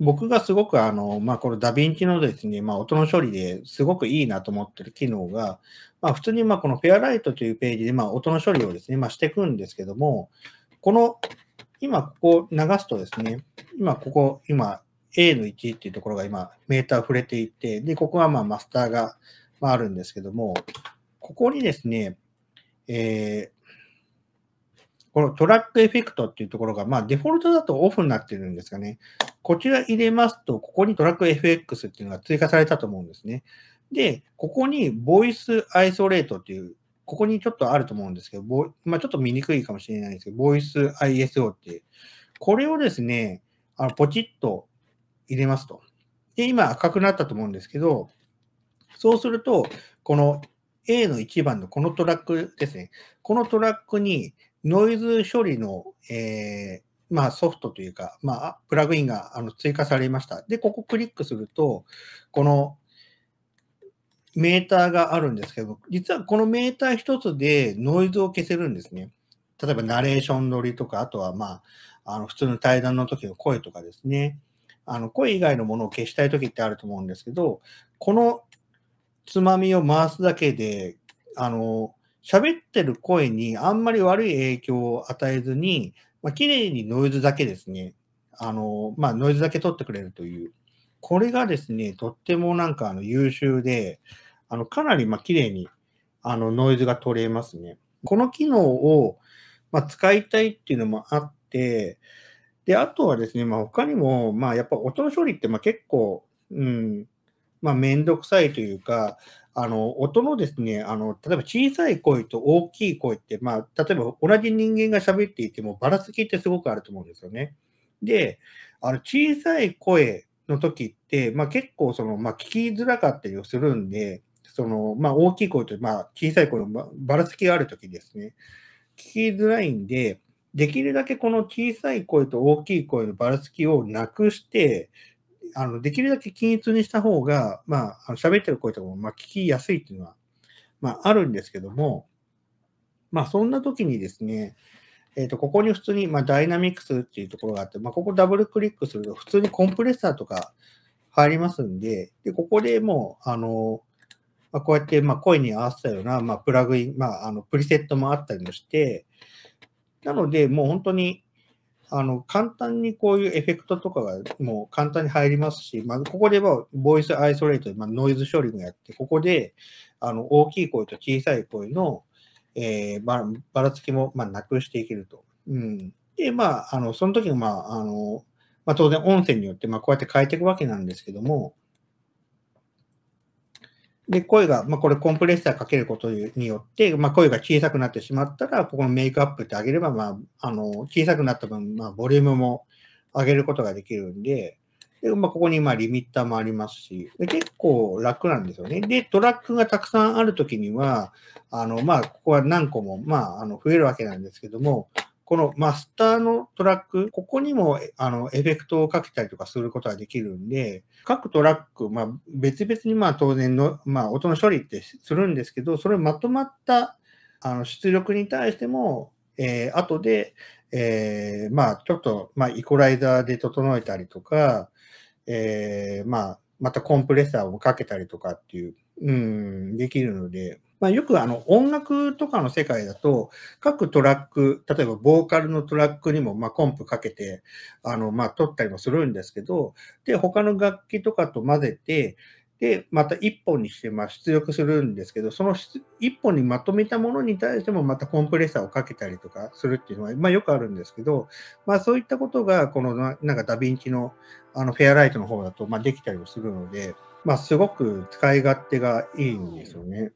僕がすごくあの、まあ、このダヴィンチのですね、まあ、音の処理ですごくいいなと思ってる機能が、まあ、普通にまあこのフェアライトというページでまあ音の処理をですね、まあ、していくんですけども、この今ここ流すとですね、今ここ、今 A の1っていうところが今メーター触れていて、で、ここはまあマスターがあるんですけども、ここにですね、えー、このトラックエフェクトっていうところが、まあデフォルトだとオフになってるんですかね。こちら入れますと、ここにトラック FX っていうのが追加されたと思うんですね。で、ここにボイスアイソレートっていう、ここにちょっとあると思うんですけど、まあ、ちょっと見にくいかもしれないですけど、ボイス ISO っていう、これをですね、あのポチッと入れますと。で、今赤くなったと思うんですけど、そうすると、この A の1番のこのトラックですね。このトラックにノイズ処理の、えー、まあ、ソフトというか、まあ、プラグインがあの追加されました。で、ここクリックすると、このメーターがあるんですけど、実はこのメーター一つでノイズを消せるんですね。例えばナレーション撮りとか、あとはまあ、あの普通の対談の時の声とかですね。あの声以外のものを消したい時ってあると思うんですけど、このつまみを回すだけで、あの、喋ってる声にあんまり悪い影響を与えずに、まあ、綺麗にノイズだけですね、あの、まあ、ノイズだけ取ってくれるという、これがですね、とってもなんかあの優秀で、あの、かなりまあ綺麗にあのノイズが取れますね。この機能をまあ使いたいっていうのもあって、で、あとはですね、まあ他にも、まあやっぱ音の処理ってまあ結構、うん、まあめんどくさいというか、あの、音のですね、あの、例えば小さい声と大きい声って、まあ、例えば同じ人間が喋っていても、ばらつきってすごくあると思うんですよね。で、あの、小さい声の時って、まあ結構その、まあ聞きづらかったりをするんで、その、まあ、大きい声と、まあ、小さい声のばらつきがあるときですね、聞きづらいんで、できるだけこの小さい声と大きい声のばらつきをなくして、あのできるだけ均一にした方が、まあ、喋ってる声とかも、まあ、聞きやすいっていうのは、まあ、あるんですけども、まあ、そんな時にですね、えっ、ー、と、ここに普通に、まあ、ダイナミックスっていうところがあって、まあ、ここダブルクリックすると、普通にコンプレッサーとか入りますんで、で、ここでもう、あの、まあ、こうやってまあ声に合わせたような、まあ、プラグイン、まあ、あのプリセットもあったりもして、なので、もう本当にあの簡単にこういうエフェクトとかがもう簡単に入りますし、まあ、ここではボイスアイソレートで、まあ、ノイズ処理もやって、ここであの大きい声と小さい声の、えー、ばばらつきも、まあ、なくしていけると。うん、で、まあ、あのその時の、まああのまあ、当然音声によって、まあ、こうやって変えていくわけなんですけども、で、声が、まあ、これコンプレッサーかけることによって、まあ、声が小さくなってしまったら、ここのメイクアップってあげれば、まあ、あの、小さくなった分、まあ、ボリュームも上げることができるんで、でまあ、ここにまリミッターもありますしで、結構楽なんですよね。で、トラックがたくさんあるときには、あの、まあ、ここは何個も、まあ、あの、増えるわけなんですけども、このマスターのトラック、ここにもあのエフェクトをかけたりとかすることができるんで、各トラック、まあ、別々にまあ当然の、まあ、音の処理ってするんですけど、それをまとまったあの出力に対しても、えー、後で、えー、まあ、ちょっと、まあ、イコライザーで整えたりとか、えー、まあ、またコンプレッサーをかけたりとかっていう、うん、できるので、まあ、よくあの音楽とかの世界だと、各トラック、例えばボーカルのトラックにもまコンプかけて、あのまあ撮ったりもするんですけど、で、他の楽器とかと混ぜて、で、また1本にしてま出力するんですけど、その1本にまとめたものに対してもまたコンプレッサーをかけたりとかするっていうのは、まあ、よくあるんですけど、まあ、そういったことが、このなんかダヴィンチのあのフェアライトの方だとまできたりもするので、まあ、すごく使い勝手がいいんですよね。